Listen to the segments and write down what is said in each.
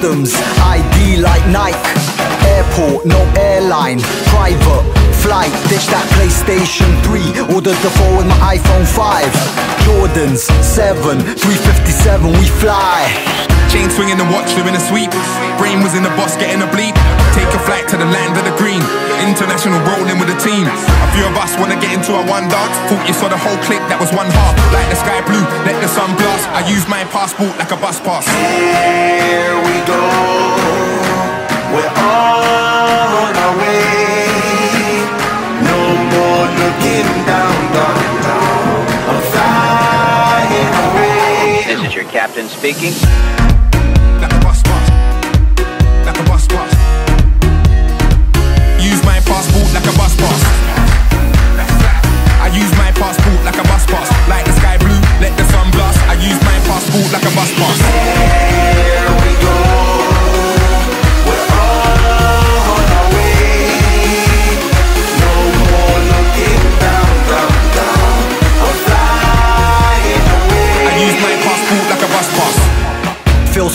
customs, ID like Nike. Airport, no airline, private flight. Ditch that PlayStation 3. Ordered the 4 with my iPhone 5. Jordans 7, 357, we fly. Chain swinging the watch, doing a sweep. Brain was in the boss, getting a bleep. Take a flight to the land of the green. International rolling with the team. A few of us wanna get into a one dance. Thought you saw the whole clique, that was one half. Like the sky blue, let the sun blast. I use my passport like a bus pass. Here we go. We're on captain speaking.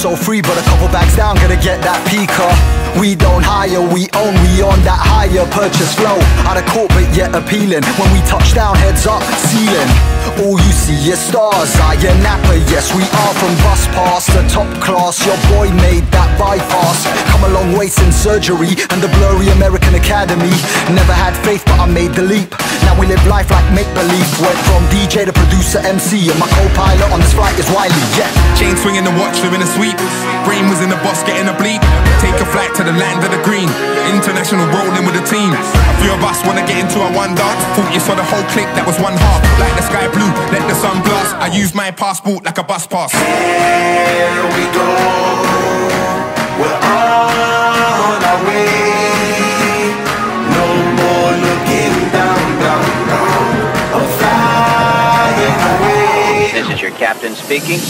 So free, but a couple bags down, gonna get that peaker. We don't hire, we own, we on that higher purchase flow. Out of corporate yet appealing. When we touch down, heads up, ceiling. All you see is stars. I am Napa, yes, we are from bus pass to top class. Your boy made that bypass. Come a long way since surgery and the blurry American Academy. Never had faith, but I made the leap. Now we live life like make believe. Went from DJ to producer, MC, and my co-pilot on this flight is Wiley. Yeah. Chain swinging the watch, doing a sweep. Brain was in the boss, getting a bleep. Take a flight to the land of the green. International rolling with the team. A few of us wanna get into a one dance. Thought you saw the whole clique, that was one half. Like the sky blue, let the sun blast. I use my passport like a bus pass. Here we go. We're on our way. No more looking down, down, down. I'm flying away. This is your captain speaking.